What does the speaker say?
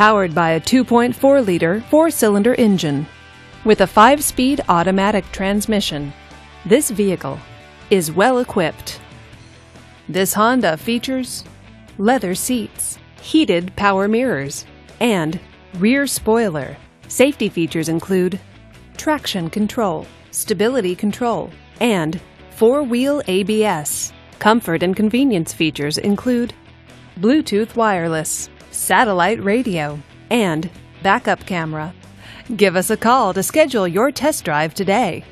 powered by a 2.4 liter four cylinder engine. With a 5 speed automatic transmission, this vehicle is well equipped. This Honda features leather seats, heated power mirrors, and rear spoiler. Safety features include traction control, stability control, and four wheel ABS. Comfort and convenience features include Bluetooth wireless, satellite radio, and backup camera. Give us a call to schedule your test drive today.